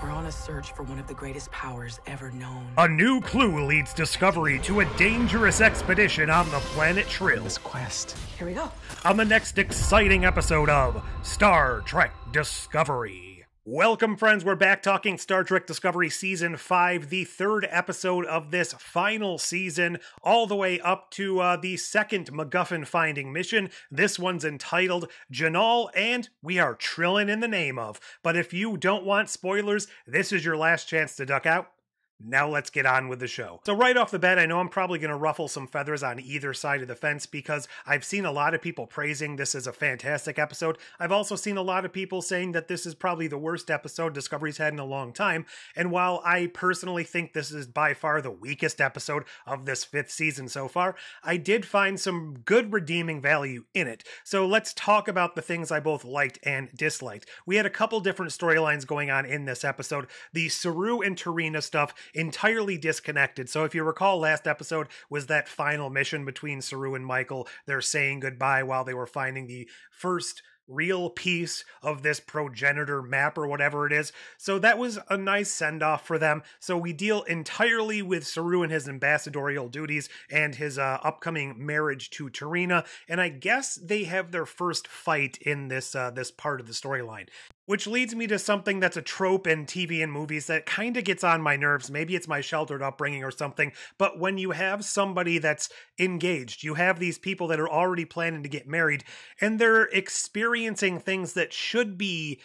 We're on a search for one of the greatest powers ever known. A new clue leads Discovery to a dangerous expedition on the planet Trill. This quest. Here we go. On the next exciting episode of Star Trek Discovery. Welcome, friends. We're back talking Star Trek Discovery Season 5, the third episode of this final season, all the way up to uh, the second MacGuffin finding mission. This one's entitled Jinaal, and we are trilling in the name of. But if you don't want spoilers, this is your last chance to duck out. Now let's get on with the show. So, right off the bat, I know I'm probably going to ruffle some feathers on either side of the fence because I've seen a lot of people praising this as a fantastic episode. I've also seen a lot of people saying that this is probably the worst episode Discovery's had in a long time. And while I personally think this is by far the weakest episode of this fifth season so far, I did find some good redeeming value in it. So, let's talk about the things I both liked and disliked. We had a couple different storylines going on in this episode. The Saru and T'Rina stuff entirely disconnected. So if you recall, last episode was that final mission between Saru and Michael. They're saying goodbye while they were finding the first real piece of this progenitor map or whatever it is. So that was a nice send off for them. So we deal entirely with Saru and his ambassadorial duties and his uh, upcoming marriage to T'Rina. And I guess they have their first fight in this uh, this part of the storyline. Which leads me to something that's a trope in TV and movies that kind of gets on my nerves. Maybe it's my sheltered upbringing or something. But when you have somebody that's engaged, you have these people that are already planning to get married, and they're experiencing things that should be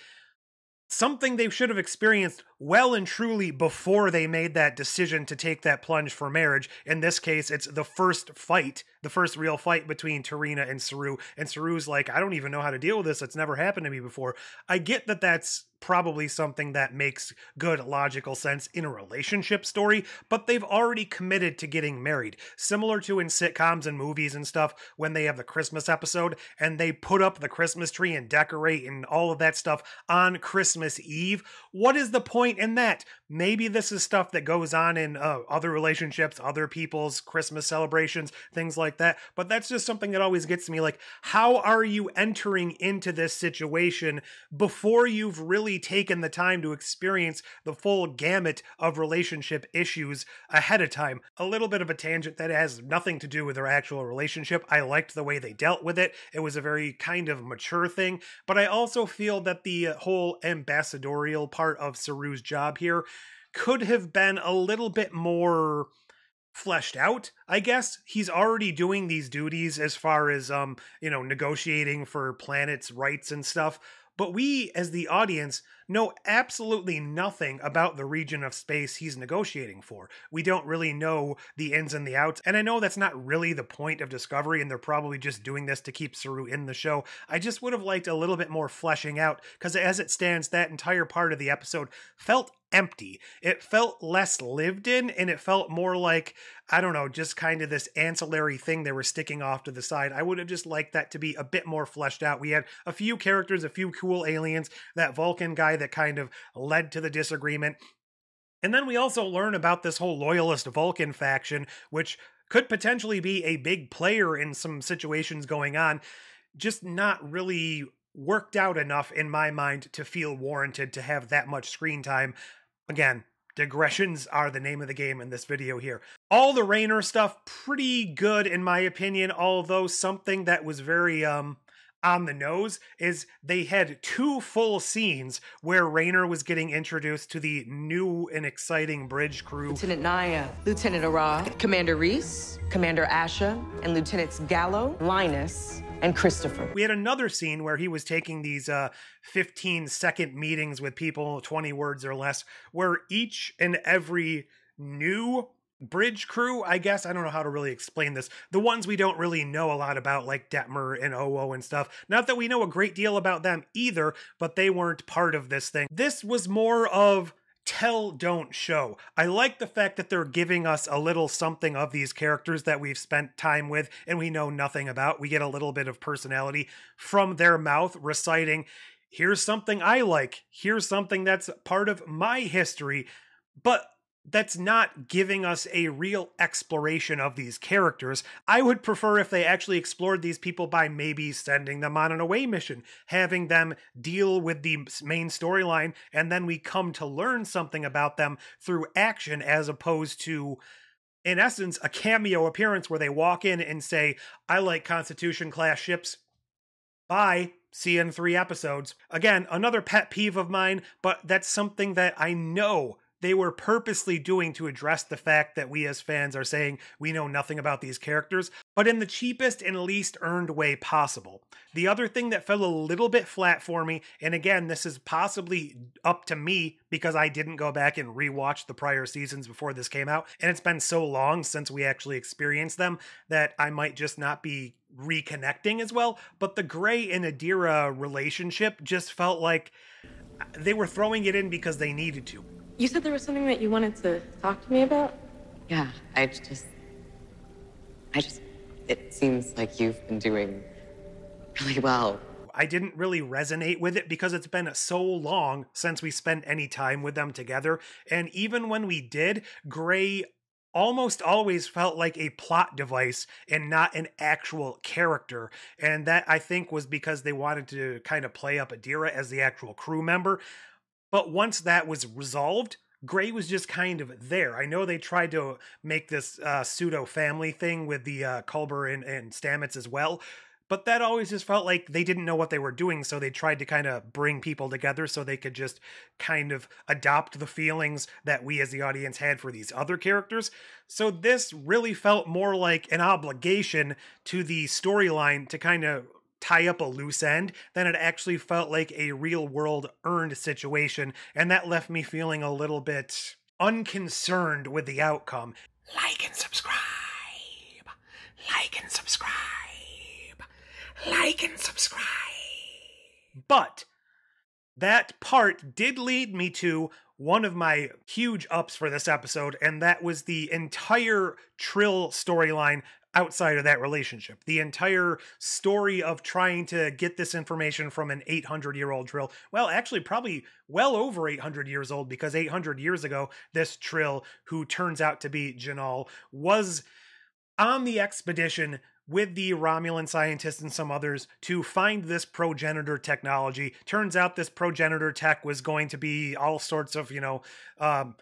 something they should have experienced well and truly before they made that decision to take that plunge for marriage. In this case, it's the first fight, the first real fight between T'Rina and Saru. And Saru's like, I don't even know how to deal with this. It's never happened to me before. I get that that's probably something that makes good logical sense in a relationship story, but they've already committed to getting married. Similar to in sitcoms and movies and stuff when they have the Christmas episode and they put up the Christmas tree and decorate and all of that stuff on Christmas Eve. What is the point in that? Maybe this is stuff that goes on in uh, other relationships, other people's Christmas celebrations, things like that. But that's just something that always gets me like, how are you entering into this situation before you've really taken the time to experience the full gamut of relationship issues ahead of time? A little bit of a tangent that has nothing to do with their actual relationship. I liked the way they dealt with it. It was a very kind of mature thing. But I also feel that the whole ambassadorial part of Saru's job here could have been a little bit more fleshed out i guess. He's already doing these duties as far as um you know negotiating for planets rights and stuff. But we as the audience know absolutely nothing about the region of space he's negotiating for. We don't really know the ins and the outs. And I know that's not really the point of Discovery, and they're probably just doing this to keep Saru in the show. I just would have liked a little bit more fleshing out, because as it stands, that entire part of the episode felt empty. It felt less lived in, and it felt more like, I don't know, just kind of this ancillary thing they were sticking off to the side. I would have just liked that to be a bit more fleshed out. We had a few characters, a few cool aliens, that Vulcan guy that kind of led to the disagreement. And then we also learn about this whole loyalist Vulcan faction, which could potentially be a big player in some situations going on, just not really worked out enough in my mind to feel warranted to have that much screen time. Again, digressions are the name of the game in this video here. All the Rayner stuff pretty good in my opinion, although something that was very um on the nose is they had two full scenes where Rayner was getting introduced to the new and exciting bridge crew. Lieutenant Naya, Lieutenant Ara, Commander Reese, Commander Asha, and Lieutenants Gallo, Linus, and Christopher. We had another scene where he was taking these uh, 15 second meetings with people, 20 words or less, where each and every new bridge crew, I guess. I don't know how to really explain this. The ones we don't really know a lot about, like Detmer and Owo and stuff. Not that we know a great deal about them either, but they weren't part of this thing. This was more of tell don't show i like the fact that they're giving us a little something of these characters that we've spent time with and we know nothing about we get a little bit of personality from their mouth reciting here's something i like here's something that's part of my history but that's not giving us a real exploration of these characters. I would prefer if they actually explored these people by maybe sending them on an away mission, having them deal with the main storyline, and then we come to learn something about them through action as opposed to. In essence, a cameo appearance where they walk in and say, I like Constitution class ships. Bye. See in three episodes. Again, another pet peeve of mine, but that's something that I know they were purposely doing to address the fact that we as fans are saying we know nothing about these characters, but in the cheapest and least earned way possible. The other thing that fell a little bit flat for me, and again, this is possibly up to me because I didn't go back and rewatch the prior seasons before this came out, and it's been so long since we actually experienced them that I might just not be reconnecting as well. But the Gray and Adira relationship just felt like they were throwing it in because they needed to. You said there was something that you wanted to talk to me about? Yeah, I just. I just. It seems like you've been doing really well. I didn't really resonate with it because it's been so long since we spent any time with them together. And even when we did, Gray almost always felt like a plot device and not an actual character. And that I think was because they wanted to kind of play up Adira as the actual crew member. But once that was resolved, Gray was just kind of there. I know they tried to make this uh, pseudo family thing with the uh, Culber and, and Stamets as well, but that always just felt like they didn't know what they were doing, so they tried to kind of bring people together so they could just kind of adopt the feelings that we as the audience had for these other characters. So this really felt more like an obligation to the storyline to kind of tie up a loose end than it actually felt like a real world earned situation. And that left me feeling a little bit unconcerned with the outcome. Like and subscribe. Like and subscribe. Like and subscribe. But that part did lead me to one of my huge ups for this episode, and that was the entire Trill storyline outside of that relationship. The entire story of trying to get this information from an 800 year old Trill, well, actually, probably well over 800 years old, because 800 years ago, this Trill, who turns out to be Jinaal, was on the expedition with the Romulan scientists and some others to find this progenitor technology. Turns out this progenitor tech was going to be all sorts of, you know, um,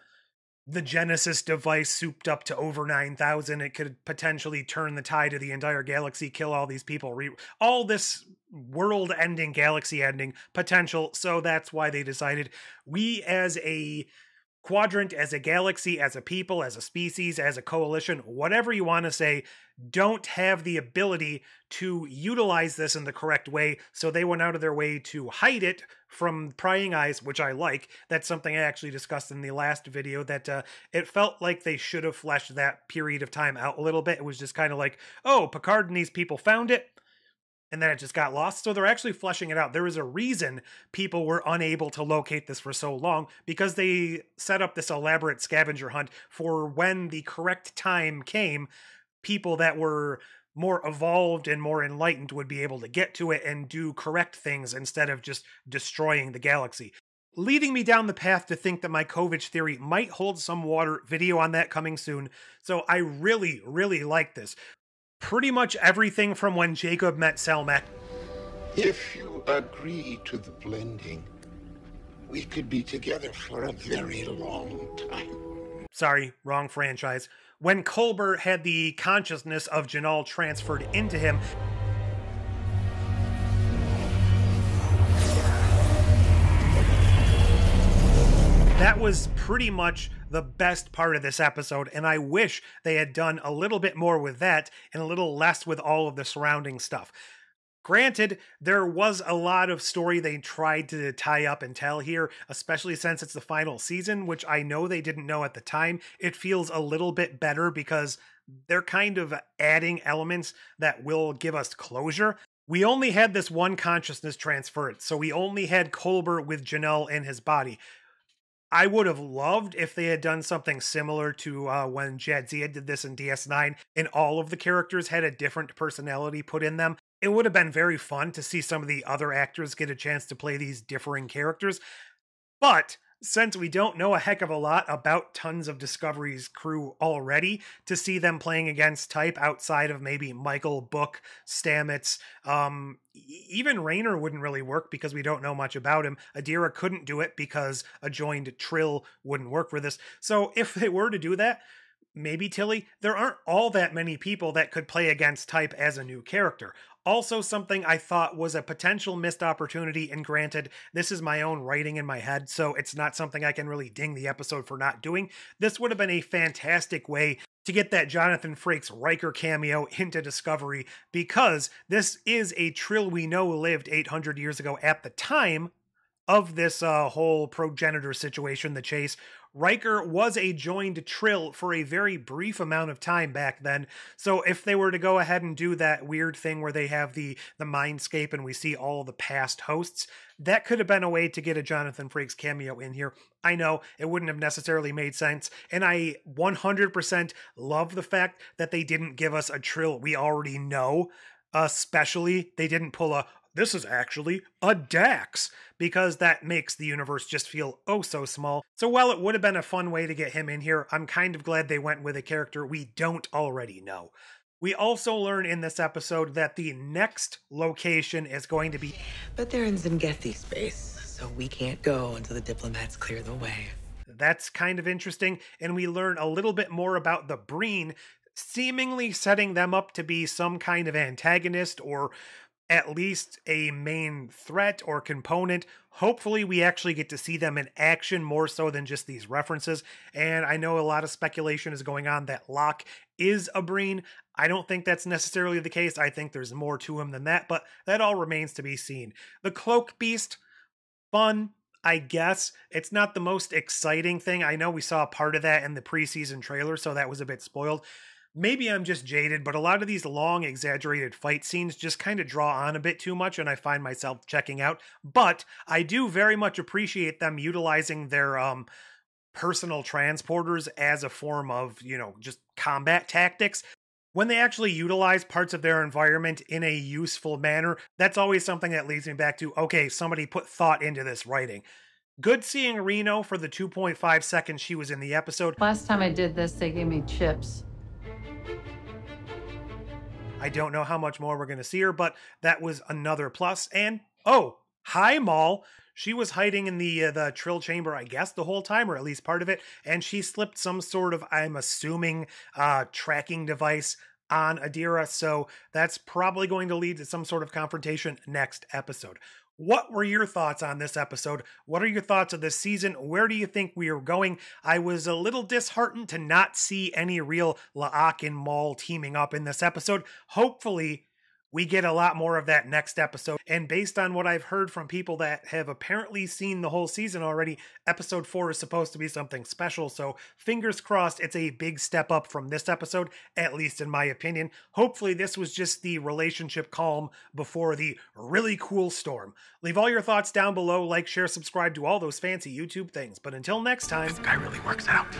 the Genesis device souped up to over 9,000. It could potentially turn the tide of the entire galaxy, kill all these people, re- all this world ending, galaxy ending potential. So that's why they decided we, as a quadrant, as a galaxy, as a people, as a species, as a coalition, whatever you want to say, don't have the ability to utilize this in the correct way. So they went out of their way to hide it from prying eyes, which I like. That's something I actually discussed in the last video that uh, it felt like they should have fleshed that period of time out a little bit. It was just kind of like, oh, Picard and these people found it and then it just got lost. So they're actually fleshing it out. There was a reason people were unable to locate this for so long because they set up this elaborate scavenger hunt for when the correct time came, people that were more evolved and more enlightened would be able to get to it and do correct things instead of just destroying the galaxy. Leading me down the path to think that my Kovich theory might hold some water, video on that coming soon. So I really, really like this pretty much everything from when Jacob met Selmak. If you agree to the blending, we could be together for a very long time. Sorry, wrong franchise. When Culber had the consciousness of Jinaal transferred into him, that was pretty much the best part of this episode, and I wish they had done a little bit more with that and a little less with all of the surrounding stuff. Granted, there was a lot of story they tried to tie up and tell here, especially since it's the final season, which I know they didn't know at the time. It feels a little bit better because they're kind of adding elements that will give us closure. We only had this one consciousness transferred, so we only had Culber with Jinaal in his body. I would have loved if they had done something similar to uh, when Jadzia did this in DS9 and all of the characters had a different personality put in them. It would have been very fun to see some of the other actors get a chance to play these differing characters. But since we don't know a heck of a lot about tons of Discovery's crew already, to see them playing against type outside of maybe Michael, Book, Stamets, um, even Rayner wouldn't really work because we don't know much about him. Adira couldn't do it because a joined Trill wouldn't work for this. So if they were to do that, maybe Tilly, there aren't all that many people that could play against type as a new character. Also, something I thought was a potential missed opportunity, and granted, this is my own writing in my head, so it's not something I can really ding the episode for not doing. This would have been a fantastic way to get that Jonathan Frakes Riker cameo into Discovery because this is a Trill we know lived 800 years ago at the time of this uh, whole progenitor situation, the chase, Riker was a joined Trill for a very brief amount of time back then. So if they were to go ahead and do that weird thing where they have the the mindscape and we see all the past hosts, that could have been a way to get a Jonathan Frakes cameo in here. I know it wouldn't have necessarily made sense, and I 100% love the fact that they didn't give us a Trill we already know especially they didn't pull a this is actually a Dax, because that makes the universe just feel oh so small. So while it would have been a fun way to get him in here, I'm kind of glad they went with a character we don't already know. We also learn in this episode that the next location is going to be. But they're in Zemgethi space, so we can't go until the diplomats clear the way. That's kind of interesting, and we learn a little bit more about the Breen, seemingly setting them up to be some kind of antagonist or at least a main threat or component. Hopefully, we actually get to see them in action more so than just these references. And I know a lot of speculation is going on that Locke is a Breen. I don't think that's necessarily the case. I think there's more to him than that, but that all remains to be seen. The Cloak Beast, fun, I guess. It's not the most exciting thing. I know we saw a part of that in the preseason trailer, so that was a bit spoiled maybe I'm just jaded, but a lot of these long, exaggerated fight scenes just kind of draw on a bit too much, and I find myself checking out. But I do very much appreciate them utilizing their um personal transporters as a form of, you know, just combat tactics. When they actually utilize parts of their environment in a useful manner, that's always something that leads me back to okay, somebody put thought into this writing. Good seeing Reno for the 2.5 seconds she was in the episode. Last time I did this, they gave me chips. I don't know how much more we're going to see her, but that was another plus. And oh, hi, Moll. She was hiding in the uh, the Trill chamber, I guess, the whole time, or at least part of it, and she slipped some sort of, I'm assuming, uh, tracking device on Adira. So that's probably going to lead to some sort of confrontation next episode. What were your thoughts on this episode? What are your thoughts of this season? Where do you think we are going? I was a little disheartened to not see any real L'ak and Moll teaming up in this episode. Hopefully, we get a lot more of that next episode. And based on what I've heard from people that have apparently seen the whole season already, episode four is supposed to be something special. So fingers crossed it's a big step up from this episode, at least in my opinion. Hopefully, this was just the relationship calm before the really cool storm. Leave all your thoughts down below, like, share, subscribe to all those fancy YouTube things. But until next time, this guy really works out.